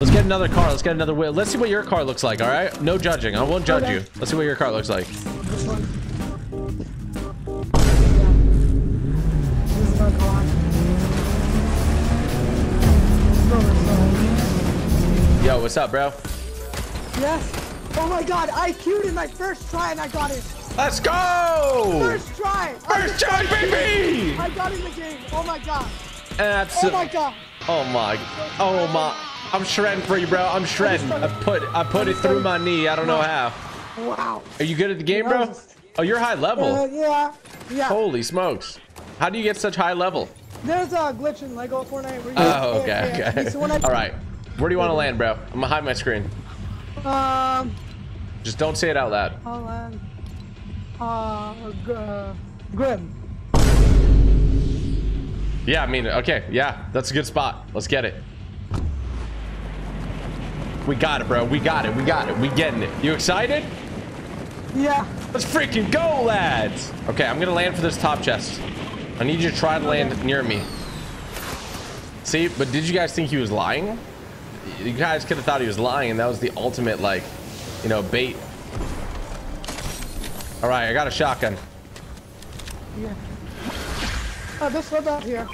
Let's get another car. Let's get another wheel. Let's see what your car looks like. All right. No judging. I won't judge Okay. you. Let's see what your car looks like. This one. This car. Yo, what's up, bro? Yes. Oh my god, I queued in my first try and I got it. Let's go. First try. First try, baby. I got in the game. Oh my god. That's. Oh my god. Oh my. Oh my. I'm shredding for you, bro. I'm shredding. I put I put it through my knee. I don't know how. Wow. Are you good at the game, bro? Oh, you're high Uh, level. yeah. Yeah. Holy smokes. How do you get such high level? There's a glitch in Lego Fortnite. Where you Oh, okay, yeah, yeah. okay. So I, All right. Where do you want to land, bro? I'm gonna hide my screen. Um. Just don't say it out loud. I'll land. Uh. Uh Grim. Yeah, I mean, okay, yeah, that's a good spot. Let's get it. We got it, bro. We got it. We got it. We getting it. You excited? Yeah. Let's freaking go, lads. Okay, I'm gonna land for this top chest. I need you to try to land near me. See, but did you guys think he was lying? You guys could have thought he was lying, and that was the ultimate, like, you know, bait. All right, I got a shotgun. Yeah. Oh, this one out here.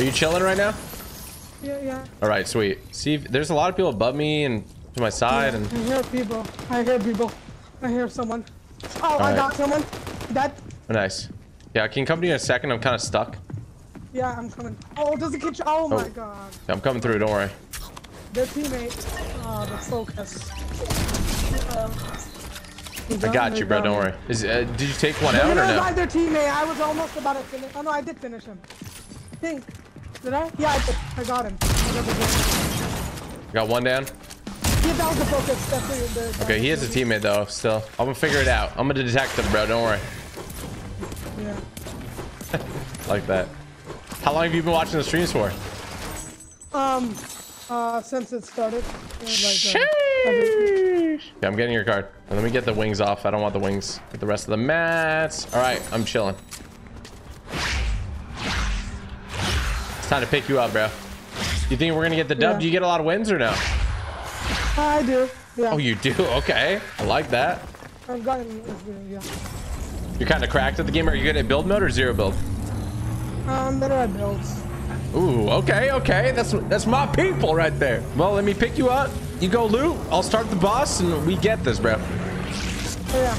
Are you chilling right now? Yeah, yeah. All right, sweet. See, there's a lot of people above me and to my side, and I hear people. I hear people. I hear someone. Oh, I Alright. got someone. That. oh, nice. Yeah, I can come to you in a second. I'm kind of stuck. Yeah, I'm coming. Oh, does it catch? Oh, my Oh. god. I'm coming through. Don't worry. Their teammate. Oh, the focus. I got you, bro. Don't worry. Is, uh, did you take one out or no? by their teammate. I was almost about to finish. Oh no, I did finish him. Think. Did I? Yeah, I did. I got him. I got the game. Got one down. Yeah, that was the focus. Definitely the, the, Okay, he has a teammate though. Still, I'm gonna figure it out. I'm gonna detect him, bro. Don't worry. Yeah. Like that. How long have you been watching the streams for? Um. Uh, since it started. Like, uh, Yeah, I'm getting your card. Let me get the wings off. I don't want the wings. Get the rest of the mats. All right, I'm chilling. Time to pick you up, bro. You think we're gonna get the dub? Yeah. Do you get a lot of wins or no? I do. Yeah. Oh, you do? Okay. I like that. I've gotten. Yeah. You're kind of cracked at the game. Are you good at build mode or zero build? Um, better at builds. Ooh, okay, okay. That's that's my people right there. Well, let me pick you up. You go loot. I'll start the boss, and we get this, bro. Oh, yeah.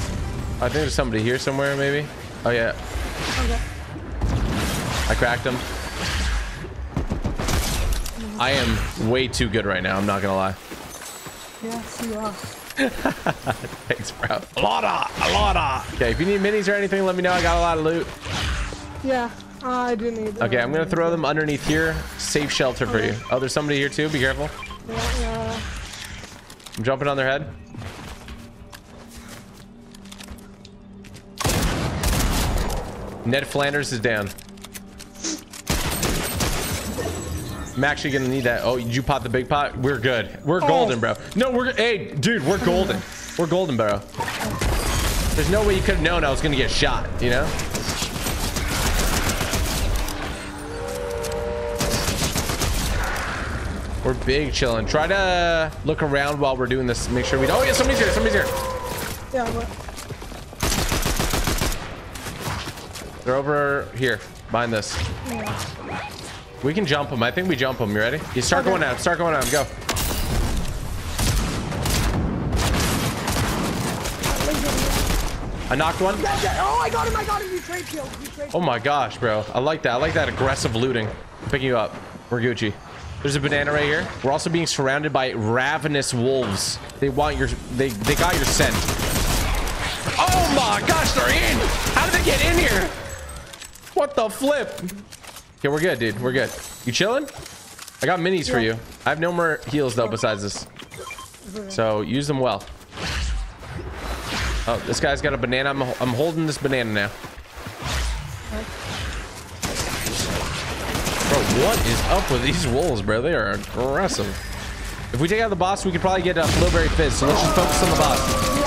I think there's somebody here somewhere, maybe. Oh yeah, Okay. I cracked him. I am way too good right now. I'm not gonna lie. Yes, you are. Thanks, bro. A lot of, a lot of. Okay, if you need minis or anything, let me know. I got a lot of loot. Yeah. I do need. Okay, I'm gonna throw them underneath here. Safe shelter for you. Oh, there's somebody here too. Be careful. Yeah, yeah. I'm jumping on their head. Ned Flanders is down. I'm actually gonna need that. Oh, did you pot the big pot? We're good. We're oh. golden, bro. No, we're hey, dude, we're golden. We're golden, bro. There's no way you could have known I was gonna get shot. You know? We're big chilling. Try to look around while we're doing this. Make sure we. Don't. Oh yeah, somebody's here. Somebody's here. Yeah, They're over here, behind this. yeah. We can jump them. I think we jump them. You ready? You start Okay. going out. Start going out. Go. I knocked one. Oh, I got him! I got him! You trade kill. You trade. Oh my gosh, bro. I like that. I like that aggressive looting. I'm picking you up. We're Gucci. There's a banana right here. We're also being surrounded by ravenous wolves. They want your. They they got your scent. Oh my gosh, they're in. How did they get in here? What the flip? Okay, we're good, dude. We're good. You chilling? I got minis for you. I have no more heals though besides this. So use them well. Oh, this guy's got a banana. I'm, I'm holding this banana now. Bro, what is up with these wolves, bro? They are aggressive. If we take out the boss, we could probably get a blueberry fizz. So let's just focus on the boss.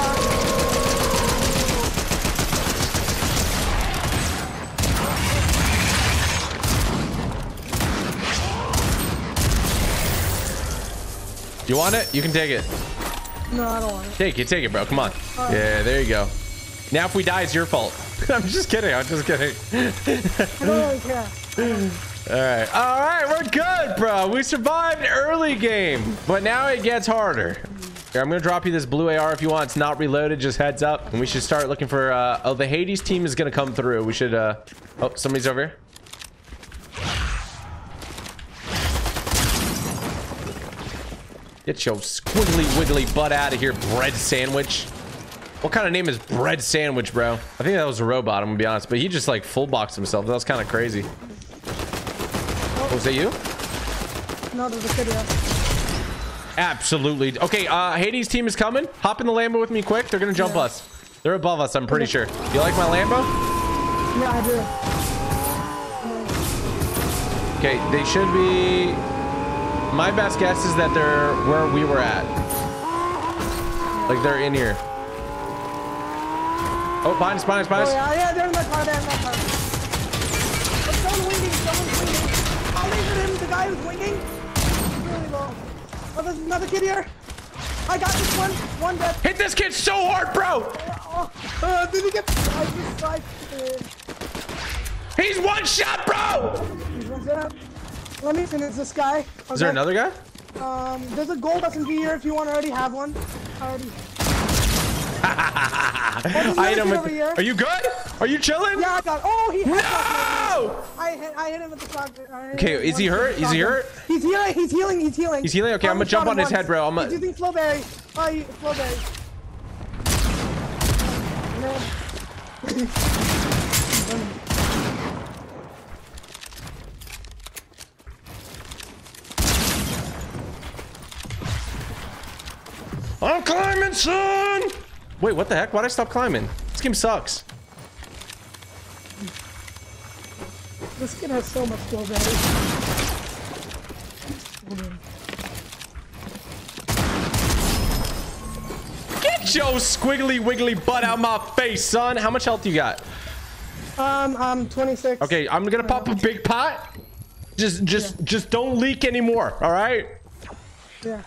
You want it? You can take it. No, I don't want it. Take it, take it, bro. Come on. Yeah, there you go. Now, if we die, it's your fault. I'm just kidding. I'm just kidding. I don't really. All right. All right. We're good, bro. We survived early game, but now it gets harder. Here, I'm going to drop you this blue AR if you want. It's not reloaded. Just heads up. And we should start looking for... Uh, oh, the Hades team is going to come through. We should... Uh, oh, somebody's over here. Get your squiggly wiggly butt out of here, bread sandwich. What kind of name is bread sandwich, bro? I think that was a robot, I'm gonna be honest. But he just like full boxed himself. That was kind of crazy. Oh, was that you? No, there's a kid here. Absolutely. Okay, uh, Hades team is coming. Hop in the Lambo with me quick. They're gonna jump Yeah. us. They're above us, I'm pretty sure. You like my Lambo? Yeah, I do. Okay, they should be... My best guess is that they're where we were at. Like they're in here. Oh, behind us, behind us, behind Oh, yeah, yeah, they're in my car, they're in my car. Oh, someone winging, someone's winging. I'll laser him, the guy who's winging. Really low. Oh, there's another kid here. I got this one. One dead. Hit this kid so hard, bro! Oh, uh, did he get... I just. Uh, He's one shot, bro! he's one dead. Let me finish this guy. Is there another guy? Um, there's a gold SMG here if you want to already have one. I already... I hit him with. Are you good? Are you chilling? Yeah, I got... Oh, he No! I hit, I hit him with the shotgun. Okay, is he hurt? Is he hurt? He's healing. He's healing. He's healing. He's healing? Okay, I'm gonna jump on his once. head, bro. I'm gonna- using Flowberry. Oh, you, Flowberry. I'm climbing, son! Wait, what the heck? Why'd I stop climbing? This game sucks. This kid has so much Flowberry. Get your squiggly wiggly butt out my face, son. How much health do you got? Um, I'm 26. Okay, I'm gonna pop a big pot. Just, just, just don't leak anymore. All right. Yeah.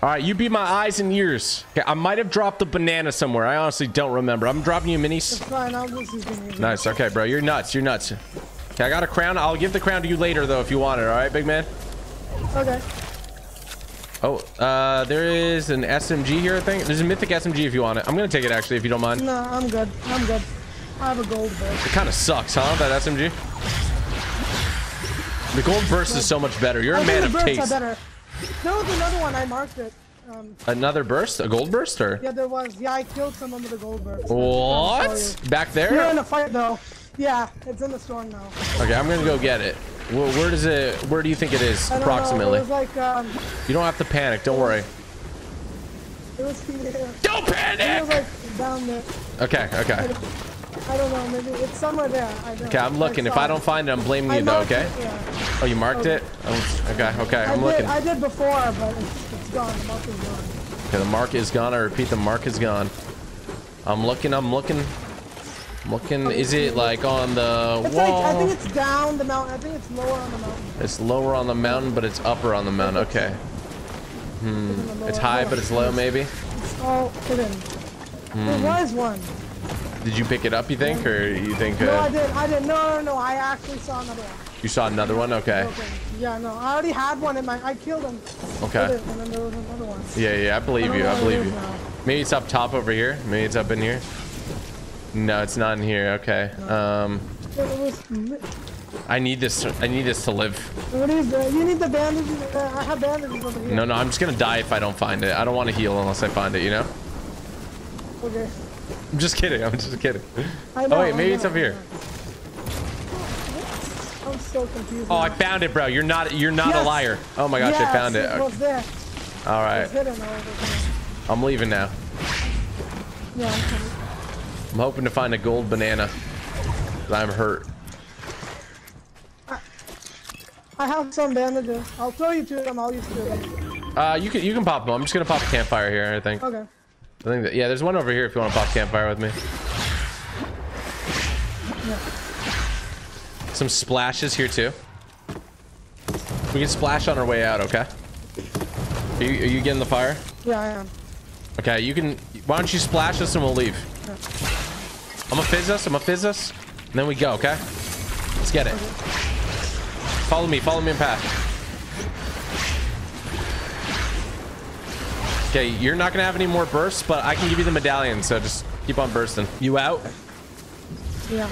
All right, you be my eyes and ears. Okay, I might have dropped a banana somewhere. I honestly don't remember. I'm dropping you minis. Fine. I'll just use it. Nice. Okay, bro. You're nuts. You're nuts. Okay, I got a crown. I'll give the crown to you later, though, if you want it. All right, big man. Okay. Oh, uh, there is an SMG here, I think. There's a mythic SMG if you want it. I'm gonna take it, actually, if you don't mind. No, I'm good. I'm good. I have a gold burst. It kind of sucks, huh, that SMG? The gold burst is so much better. You're a man of the taste. There was another one. I marked it. Um, Another burst? A gold burst, or? yeah, there was. Yeah, I killed someone with a gold burst. What? Back You're in a fight though. Yeah, it's in the storm now. Okay, I'm gonna go get it. Where, where does it? Where do you think it is, approximately? Know, it was like um, You don't have to panic. Don't worry. it was. Yeah, Don't it panic. was like down there. Okay, okay, I don't know. Maybe it's somewhere there. I don't, okay. I'm looking. If I don't find it, I'm blaming I you, though. Okay. it, yeah. Oh, you marked Okay. it? Oh, okay, okay. I I'm did. looking. I did before, but it's, it's gone. The mark is gone. Okay, the mark is gone. I repeat, the mark is gone. I'm looking. I'm looking. I'm looking. Is it like on the It's like I think it's down the mountain. I think it's lower on the mountain. It's lower on the mountain, but it's upper on the mountain. Okay. Hmm. It's high, but it's low, maybe. It's all hidden. Hmm. There was one. Did you pick it up? You think, or you think No, I uh, did. I didn't. No, no, no. I actually saw another one. you saw another one? Okay. Okay. Yeah, no. I already had one in my. I killed him. Okay. It, and then there was another one. Yeah, yeah. I believe I you. I believe you. now. Maybe it's up top over here. Maybe it's up in here. No, it's not in here. Okay. Um, It was. I need this. I need this to live. What is that? You need the bandages. Uh, I have bandages over here. No, no. I'm just gonna die if I don't find it. I don't want to heal unless I find it. You know. Okay. I'm just kidding. I'm just kidding. Know, Oh wait, maybe know, it's up here. I'm so confused. Oh, I found it, bro. You're not. You're not a liar. Oh my gosh, I found it. It was there. All It was hidden over there. I'm leaving now. Yeah, I'm coming. I'm hoping to find a gold banana. I'm hurt. I have some bandages. I'll throw you two of them. I'll use two of them. Uh, you can you can pop them. I'm just gonna pop a campfire here. I think. Okay. I think that yeah. There's one over here if you want to pop campfire with me. Some splashes here too. We can splash on our way out, okay? Are you, are you getting the fire? Yeah, I am. Okay, you can. Why don't you splash us and we'll leave? I'm gonna fizz us. I'm gonna fizz us. And then we go, okay? Let's get it. Follow me. Follow me in path. Okay, you're not gonna have any more bursts, but I can give you the medallion, so just keep on bursting. You out? Yeah.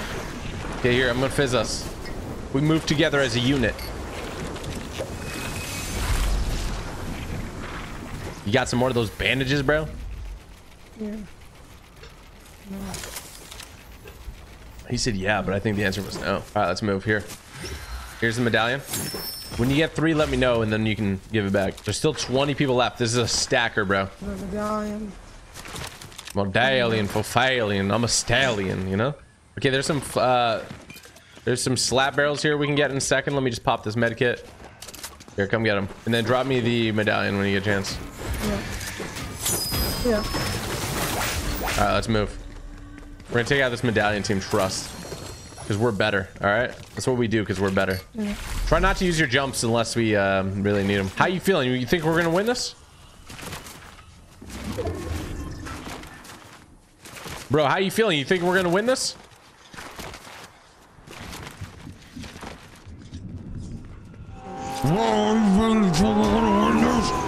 Okay, here, I'm gonna fizz us. We move together as a unit. You got some more of those bandages, bro? Yeah. No. He said yeah, but I think the answer was no. All right, let's move here. Here's the medallion. When you get three, let me know, and then you can give it back. There's still 20 people left. This is a stacker, bro. Medallion. Medallion for failing. I'm a stallion, you know? Okay, there's some uh there's some slap barrels here we can get in a second. Let me just pop this med kit. Here, come get them. And then drop me the medallion when you get a chance. Yeah. Yeah. All right, let's move. We're gonna take out this medallion team trust. Because we're better, all right? That's what we do because we're better. Try not to use your jumps unless we um, really need them. How you feeling? You think we're gonna win this? Bro, how you feeling? You think we're gonna win this?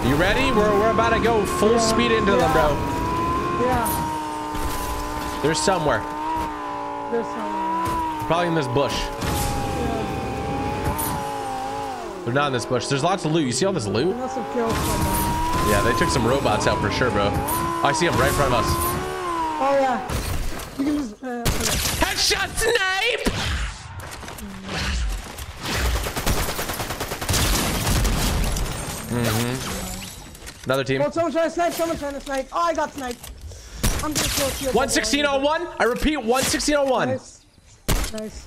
You ready? We're, we're about to go full speed into them, bro. Yeah. They're somewhere. There's some. Probably in this bush. They're not in this bush. There's lots of loot. You see all this loot? Must have killed someone. Yeah, they took some robots out for sure, bro. Oh, I see them right in front of us. Oh, yeah. You can just. Uh, okay. Headshot snipe! Mm-hmm. Another team. Oh, someone trying to snipe. Someone trying to snipe. Oh, I got sniped. I'm gonna kill you. 11601. I repeat, 11601. Nice. Nice.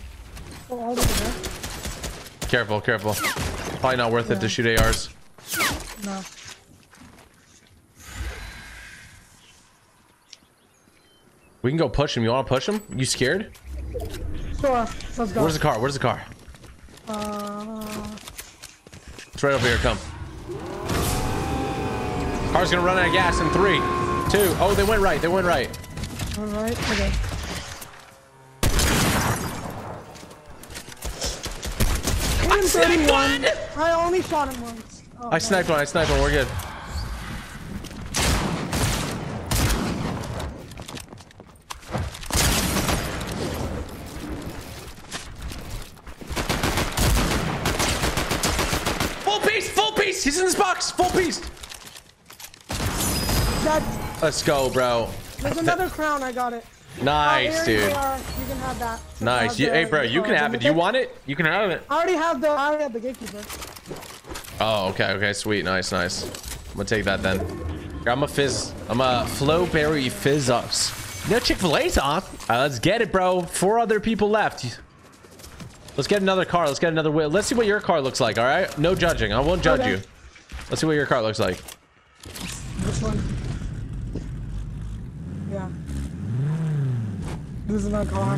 Oh, all over there. Careful, careful. Probably not worth it to shoot ARs. No. We can go push him. You want to push him? You scared? Sure. Let's go. Where's the car? Where's the car? Uh, It's right over here. Come. Car's gonna run out of gas in three, two. Oh, they went right. They went right. all right. Okay. Hit sniped one! I only shot him once. Oh, I sniped one. I sniped one. We're good. Full piece. Full piece. He's in this box. Full piece. That, Let's go, bro. there's another crown. I got it. Nice, Oh, dude. They are. You can have that. Nice. You, the- hey, bro, you can have it. Do you want it? You can have it. I already have the. I already have the gatekeeper. Oh, okay, okay, sweet, nice, nice. I'm gonna take that then. I'm a fizz. I'm a flowberry fizz ups. No Chick Fil A sauce. Uh, right, let's get it, bro. Four other people left. Let's get another car. Let's get another wheel. Let's see what your car looks like. All right, no judging. I won't judge Okay. you. Let's see what your car looks like. This one. Yeah. This is my car.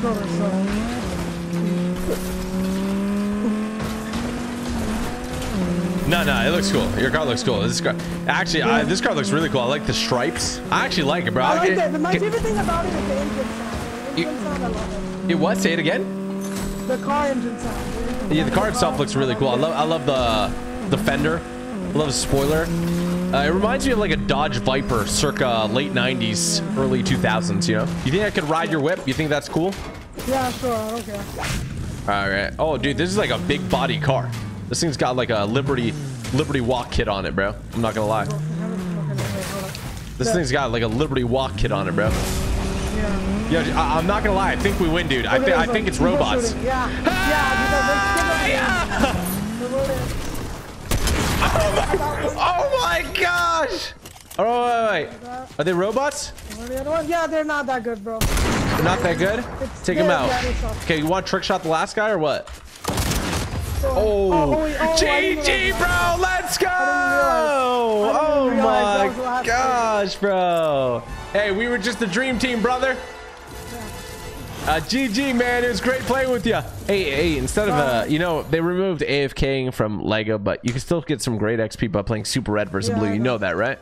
Go so. No, no, it looks cool. Your car looks cool. This car, actually, I, this car looks really cool. I like the stripes. I actually like it, bro. I like It- that. My it- favorite thing about it is the engine sound. The engine sound, I love it what? Say it again. The car engine sound. Yeah, the car itself looks really cool. I love, I love the, the fender. I love the spoiler. Uh, it reminds me of like a Dodge Viper, circa late '90s, early 2000s. You know? You think I could ride your whip? You think that's cool? Yeah, sure. I don't care. All right. Oh, dude, this is like a big body car. This thing's got like a Liberty, Liberty Walk kit on it, bro. I'm not gonna lie. Okay, wait, hold on. This Yeah. thing's got like a Liberty Walk kit on it, bro. Yeah. Yeah, I, I'm not gonna lie. I think we win, dude. I, Okay, thi- I think it's robots. shooting. Yeah. Yeah. Oh my gosh! Oh wait, wait, wait. Are they robots? What are the other ones? Yeah, they're not that good, bro. They're not that good. It's- Take them out. yeah, they suck. Okay, you want to trick shot the last guy or what? Oh, oh, wait, oh, GG, bro. Let's go. Oh realize that was the my gosh, bro. Hey, we were just the dream team, brother. Uh, GG, man. It was great playing with you. Hey, hey, instead of, uh, you know, they removed AFKing from Lego, but you can still get some great XP by playing Super Red versus Yeah, Blue. You know. know that, right?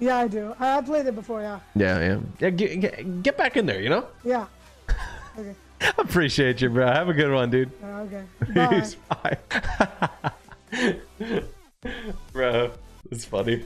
Yeah, I do. I, I played it before. Yeah. Yeah, yeah. Yeah, get, get, get back in there, you know? Yeah. Okay. Appreciate you, bro. Have a good one, dude. Uh, okay. Bye. Peace. Bye. bro, it's funny.